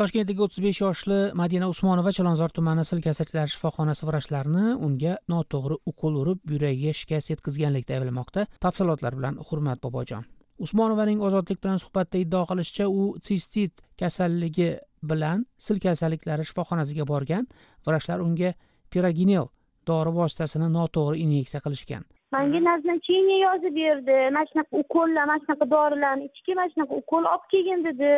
toshkentdagi o'ttiz besh yoshli madina usmonova chilonzor tumani sil kasalliklari shifoxonasi vrachlarini unga noto'g'ri ukol urib yuragiga shikast yetkazganlikda ayblamoqda tafsilotlar bilan hurmat bobojon. Usmonovaning ozodlik bilan suhbatda iddao qilishicha u sistit kasalligi bilan sil kasalliklari shifoxonasiga borgan. Vrachlar unga piraginel dori vositasini noto'g'ri inyeksiya qilishgan. Manga назначение yozib berdi. Mana shunaqa ukollar mana shunaqa dorilarni ichki mana shunaqa ukol olib kelgin dedi.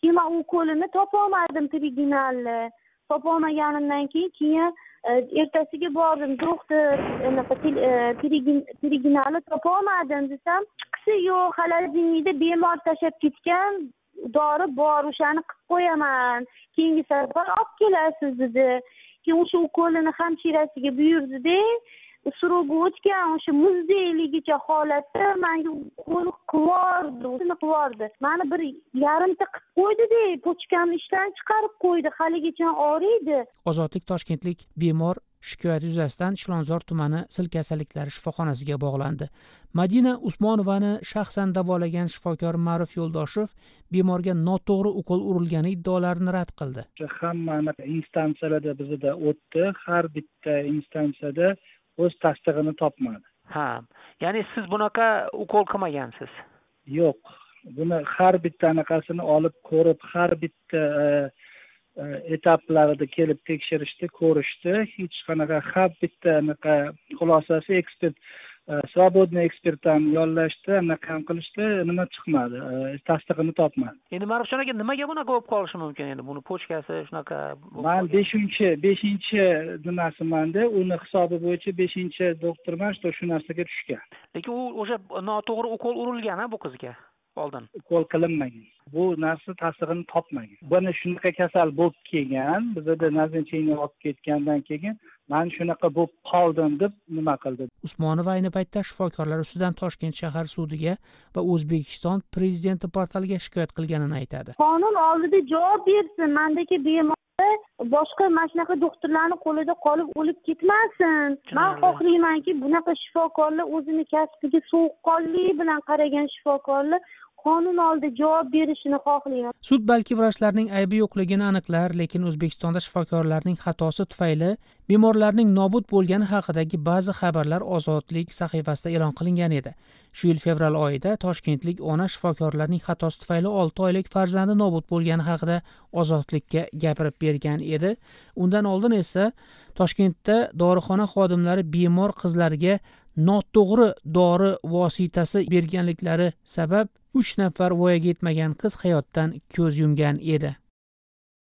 Keyin man u ukolini topolmadim tribunalni. Topolmaganimdan keyin keyin e, ertasiga bordim. Doktor e, anaqa triginalni e, topolmadim desam chiqisi yo'q. Холодильникda bemor tashlab ketgan dori bor o'shani qilib qo'yaman. Keyingi safar olib kelasiz dedi. Keyin o'sha ukolini hamshirasiga buyurdida srog o'tgan o'sha muzdekligicha holatda manga qo'l qivordi qivordi mani bir yarimta qilib qo'ydida pochkamni ishdan chiqarib qo'ydi. Haligacha og'riydi ozodlik toshkentlik bemor shikoyati yuzasidan chilonzor tumani sil kasalliklari shifoxonasiga bog'landi. Madina usmonovani shaxsan davolagan shifokor ma'ruf yo'ldoshev bemorga noto'g'ri ukol urilgani iddaolarini rad qildi. Hamma instansiyalarda bizada o'tdi. Har bitta instansiyada o'z tasdig'ini topmadi. Ha ya'ni siz bunaqa ukol qilmagansiz? Yo'q. Buni har bitta anaqasini olib ko'rib har bitta e, e, etaplarida kelib tekshirishdi ko'rishdi. Hech qanaqa har bitta anaqa xulosasi ekspert свободный ekspertdan yollashdi ham qilishdi nima chiqmadi? Tasdig'ini topmadi. Endi marufjon aka nimaga bunaqa bo'lib qolishi mumkin endi? Buni pochkasi shunaqa man beshinchi beshinchi nimasimanda uni hisobi bo'yicha beshinchi doktorman что shu narsaga tushgan. Lekin u o'sha noto'g'ri ukol urilgan a bu qizga oldin. Ukol qilinmagan bu narsa tasdig'ini topmagan buni shunaqa kasal bo'lib kelgan bizada назначение olib ketgandan keyin man shunaqa bo'lib qoldim deb nima qildi? Usmonova ayni paytda shifokorlar ustidan toshkent shahar sudiga va o'zbekiston prezidenti portaliga shikoyat qilganini aytadi. Qonun oldida javob bersin mandagi bemor boshqa mana shunaqa doktorlarni qo'lida qolib o'lib ketmasin. Man xohlaymanki bunaqa shifokorlar o'zini kasbiga sovuqqonlik bilan qaragan shifokorlar qonun oldida javob berishini xohlayman. Sud balki vrachlarning aybi yo'qligini aniqlar lekin o'zbekistonda shifokorlarning xatosi tufayli bemorlarning nobud bo'lgani haqidagi ba'zi xabarlar ozodlik sahifasida e'lon qilingan edi. Shu yil fevral oyida toshkentlik ona shifokorlarning xatosi tufayli olti oylik farzandi nobud bo'lgani haqida ozodlikka gapirib bergan edi. Undan oldin esa toshkentda dorixona xodimlari bemor qizlarga noto'g'ri dori vositasi berganliklari sabab uch nafar voyaga yetmagan qiz hayotdan ko'z yumgan edi.